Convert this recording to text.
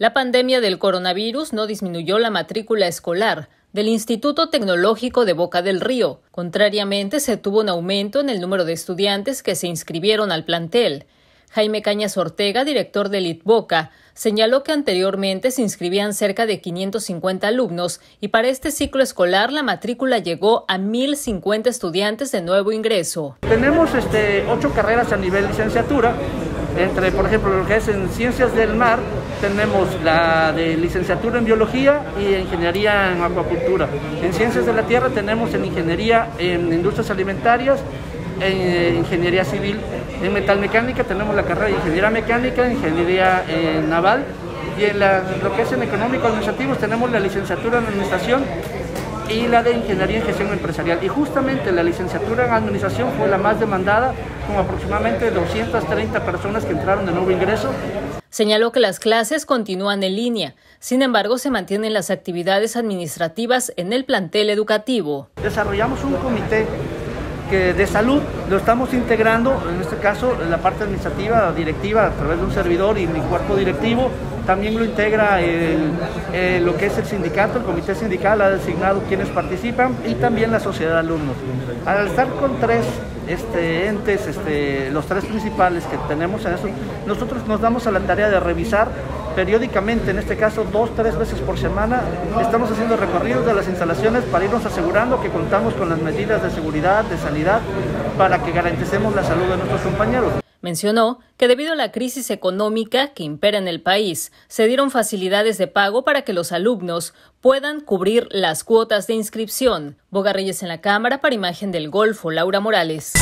La pandemia del coronavirus no disminuyó la matrícula escolar del Instituto Tecnológico de Boca del Río. Contrariamente, se tuvo un aumento en el número de estudiantes que se inscribieron al plantel. Jaime Cañas Ortega, director del ITBOCA, señaló que anteriormente se inscribían cerca de 550 alumnos y para este ciclo escolar la matrícula llegó a 1.050 estudiantes de nuevo ingreso. Tenemos este, ocho carreras a nivel licenciatura, entre, por ejemplo, lo que es en Ciencias del Mar, tenemos la de licenciatura en biología y ingeniería en acuacultura. En ciencias de la tierra tenemos en ingeniería en industrias alimentarias, en eh, ingeniería civil. En metalmecánica tenemos la carrera de ingeniería mecánica, ingeniería eh, naval y en lo que es en económico administrativos tenemos la licenciatura en administración y la de Ingeniería en Gestión Empresarial. Y justamente la licenciatura en Administración fue la más demandada, con aproximadamente 230 personas que entraron de nuevo ingreso Señaló que las clases continúan en línea, sin embargo se mantienen las actividades administrativas en el plantel educativo. Desarrollamos un comité que de salud lo estamos integrando, en este caso la parte administrativa, directiva, a través de un servidor y mi cuerpo directivo, también lo integra lo que es el sindicato, el comité sindical ha designado quienes participan y también la sociedad de alumnos. Al estar con tres este, entes, este, los tres principales que tenemos en eso, nosotros nos damos a la tarea de revisar periódicamente, en este caso dos, tres veces por semana, estamos haciendo recorridos de las instalaciones para irnos asegurando que contamos con las medidas de seguridad, de sanidad, para que garanticemos la salud de nuestros compañeros. Mencionó que debido a la crisis económica que impera en el país, se dieron facilidades de pago para que los alumnos puedan cubrir las cuotas de inscripción. Boga Reyes en la Cámara para Imagen del Golfo, Laura Morales.